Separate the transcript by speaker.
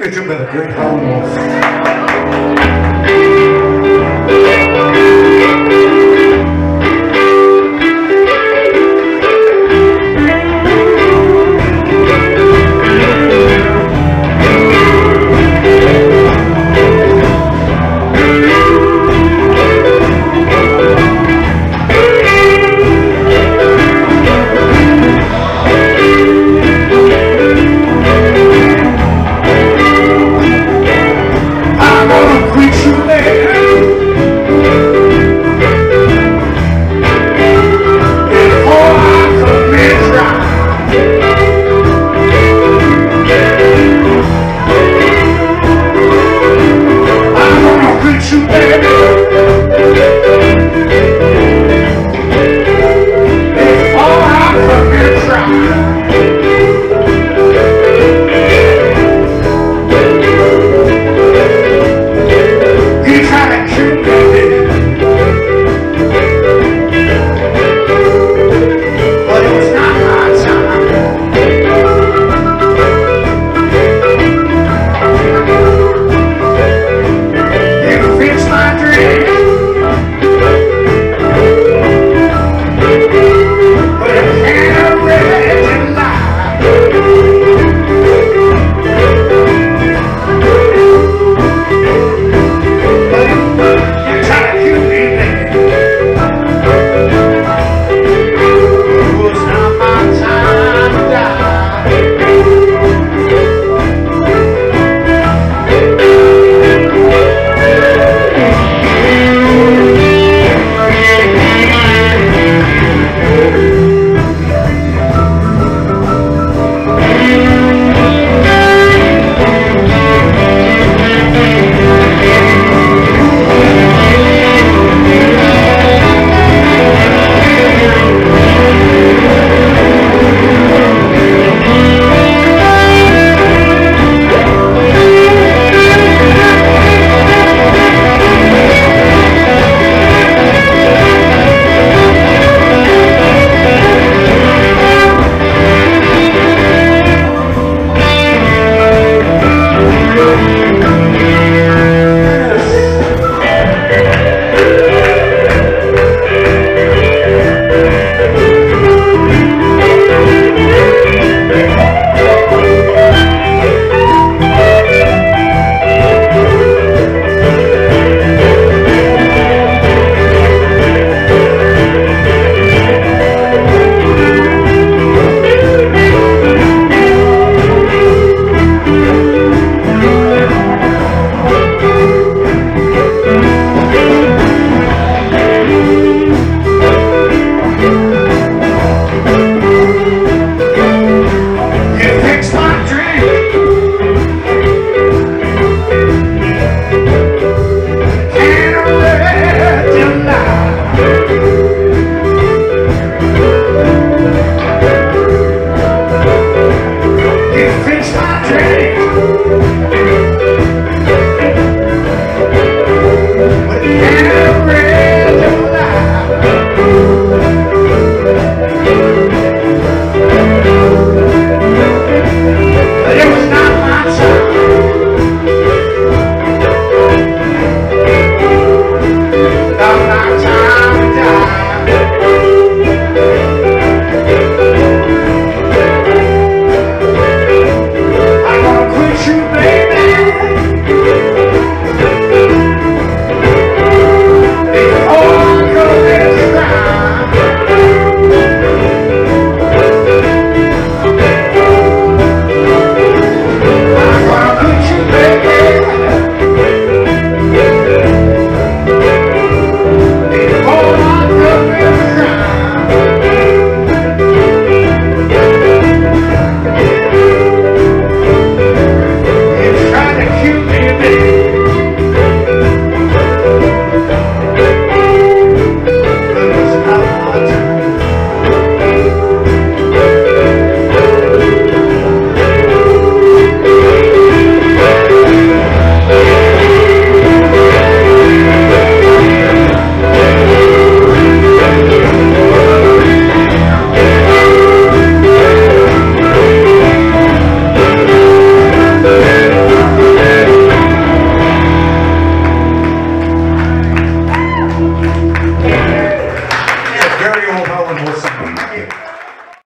Speaker 1: It's been a great home. Yeah.